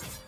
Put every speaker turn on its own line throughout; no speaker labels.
Yeah.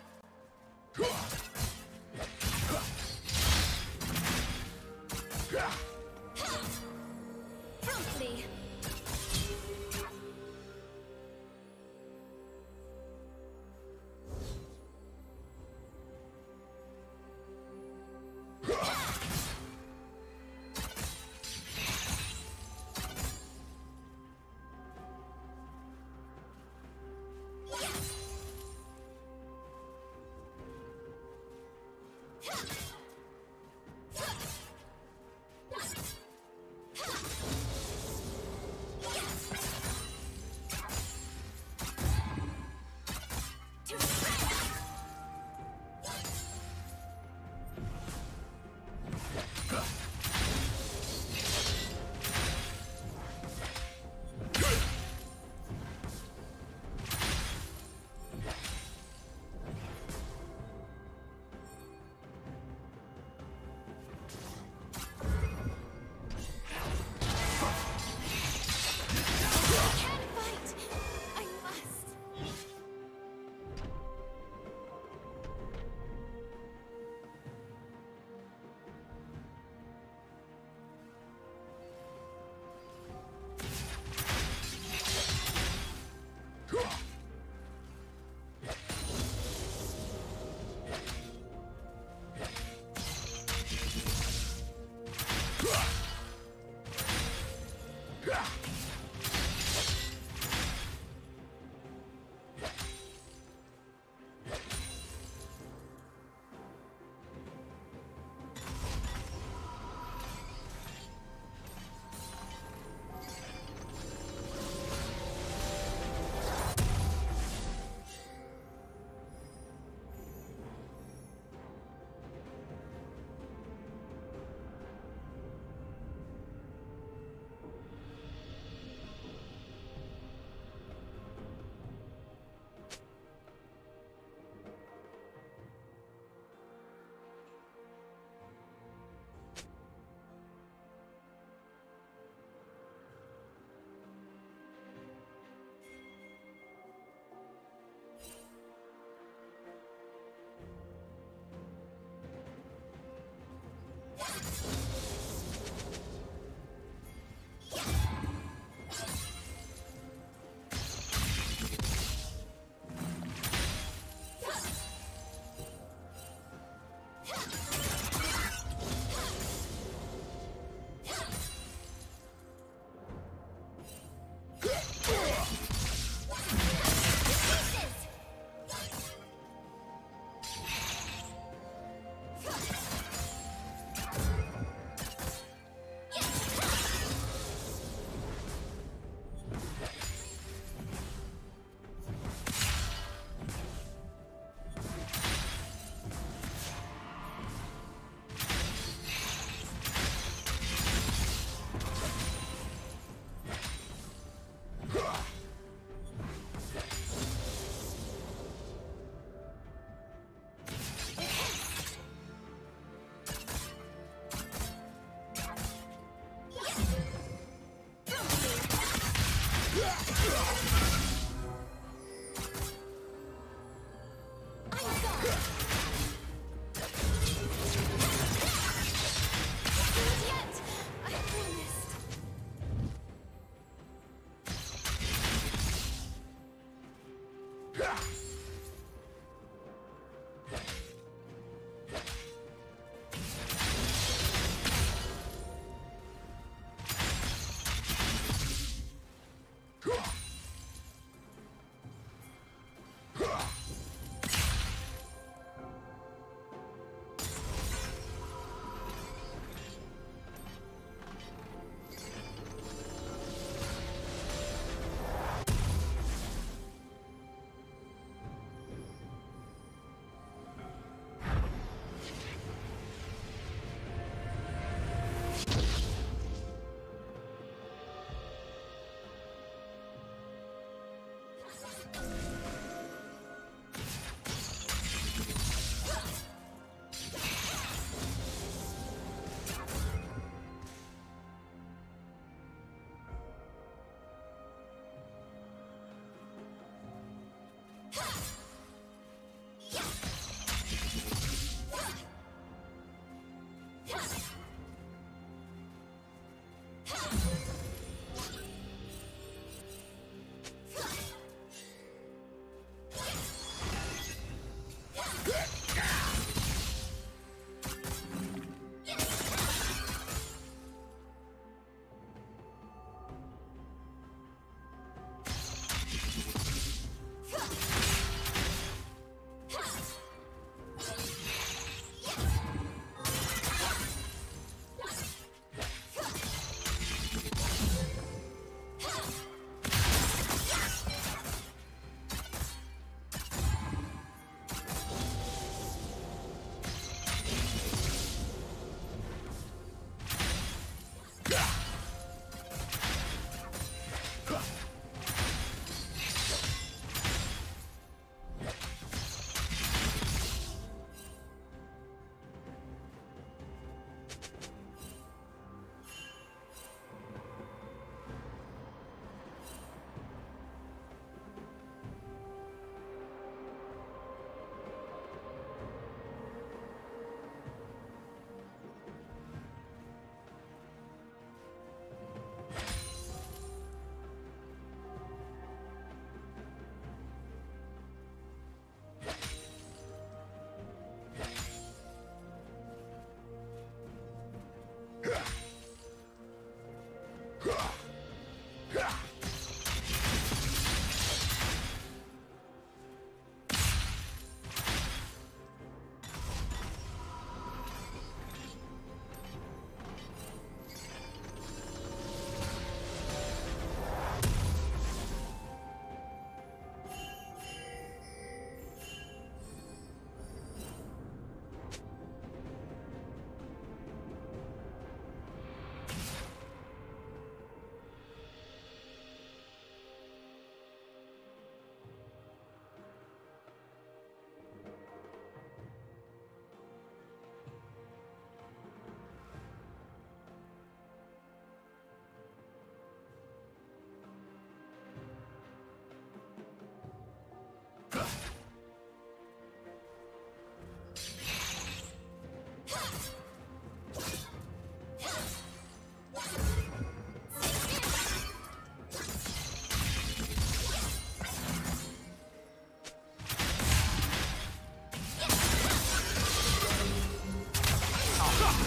Ugh.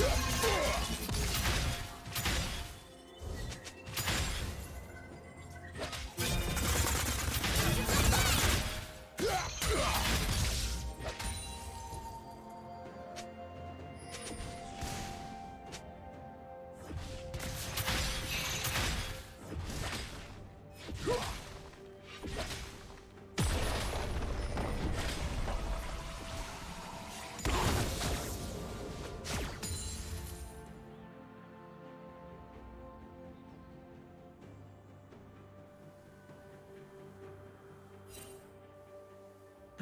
Yeah.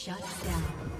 Shut down.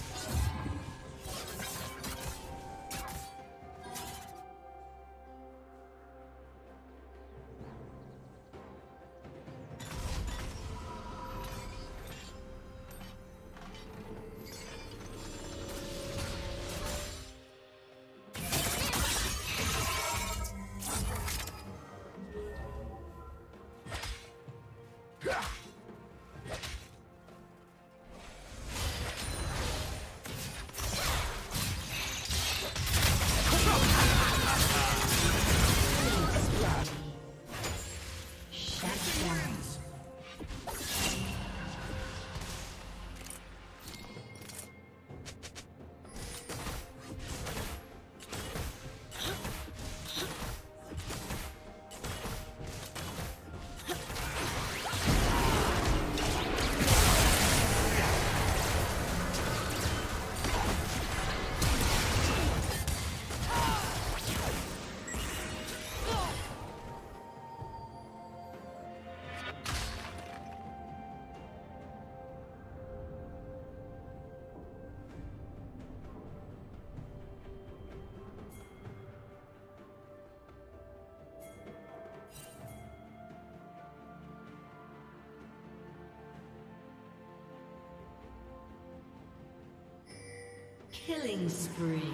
Killing spree.